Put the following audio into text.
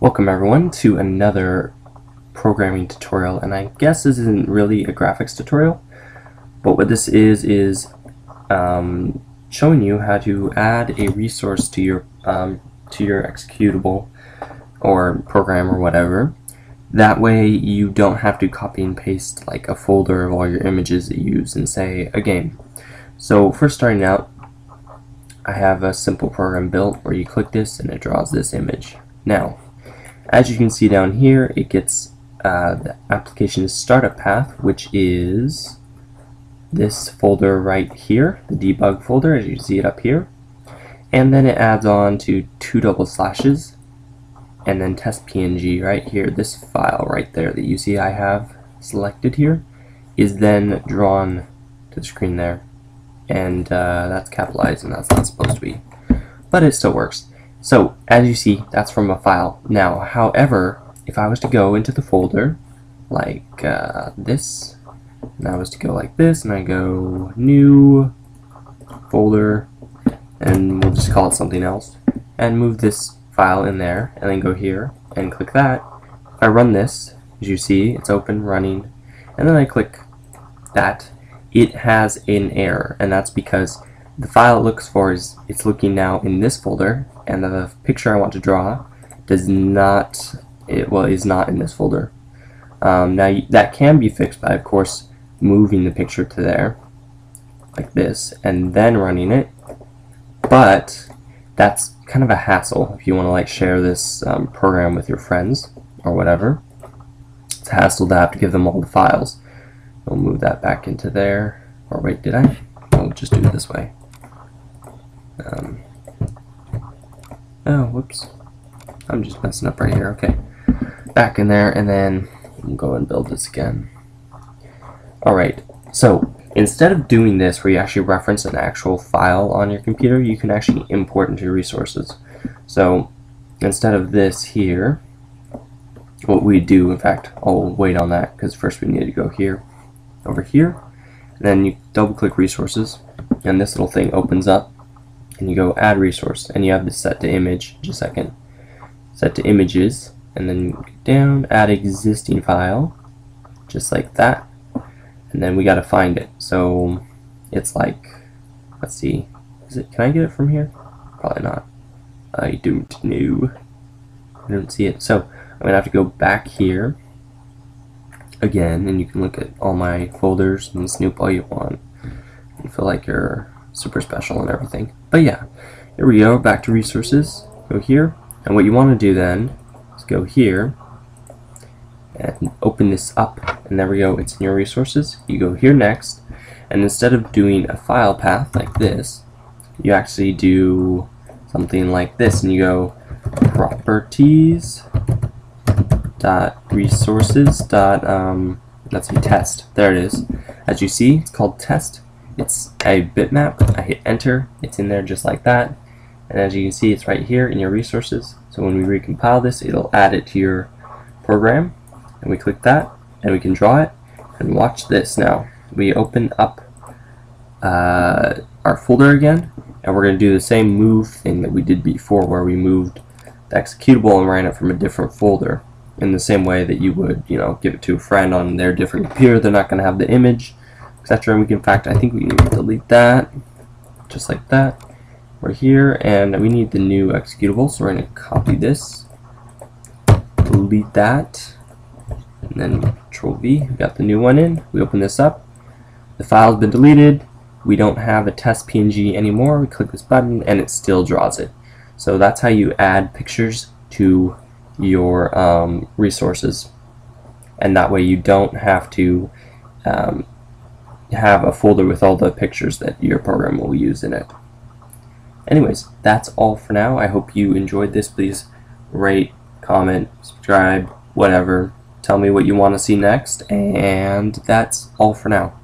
Welcome everyone to another programming tutorial and I guess this isn't really a graphics tutorial but what this is is um, showing you how to add a resource to your um, to your executable or program or whatever. That way you don't have to copy and paste like a folder of all your images that you use in say a game. So first starting out I have a simple program built where you click this and it draws this image. Now as you can see down here, it gets uh, the application startup path, which is this folder right here, the debug folder, as you see it up here. And then it adds on to two double slashes, and then test PNG right here. This file right there that you see I have selected here is then drawn to the screen there. And uh, that's capitalized, and that's not supposed to be. But it still works. So, as you see, that's from a file. Now, however, if I was to go into the folder, like uh, this, and I was to go like this, and I go new folder, and we'll just call it something else, and move this file in there, and then go here, and click that. If I run this, as you see, it's open, running, and then I click that, it has an error, and that's because the file it looks for is it's looking now in this folder and the picture I want to draw does not it well is not in this folder. Um, now that can be fixed by of course moving the picture to there like this and then running it. But that's kind of a hassle if you want to like share this um, program with your friends or whatever. It's a hassle to have to give them all the files. We'll move that back into there. Or wait did I? I'll just do it this way um, oh, whoops. I'm just messing up right here. Okay. Back in there, and then we'll go and build this again. Alright, so instead of doing this where you actually reference an actual file on your computer, you can actually import into your resources. So instead of this here, what we do, in fact, I'll wait on that because first we need to go here, over here, then you double click resources, and this little thing opens up and you go add resource and you have this set to image just a second. Set to images and then down add existing file just like that. And then we got to find it. So it's like let's see. Is it can I get it from here? Probably not. I don't know. I don't see it. So I'm gonna have to go back here again and you can look at all my folders and snoop all you want. And feel like you're super special and everything. But yeah, here we go, back to resources, go here, and what you want to do then is go here and open this up, and there we go, it's in your resources. You go here next, and instead of doing a file path like this, you actually do something like this, and you go properties dot resources dot um, let's see test. There it is. As you see, it's called test it's a bitmap. I hit enter. It's in there just like that. And as you can see, it's right here in your resources. So when we recompile this, it'll add it to your program. And we click that, and we can draw it. And watch this now. We open up uh, our folder again, and we're going to do the same move thing that we did before, where we moved the executable and ran it from a different folder. In the same way that you would, you know, give it to a friend on their different computer, they're not going to have the image we can, in fact, I think we delete that, just like that. We're here, and we need the new executable, so we're going to copy this, delete that, and then Control V. We got the new one in. We open this up. The file's been deleted. We don't have a test PNG anymore. We click this button, and it still draws it. So that's how you add pictures to your um, resources, and that way you don't have to um, have a folder with all the pictures that your program will use in it. Anyways, that's all for now. I hope you enjoyed this. Please rate, comment, subscribe, whatever. Tell me what you want to see next, and that's all for now.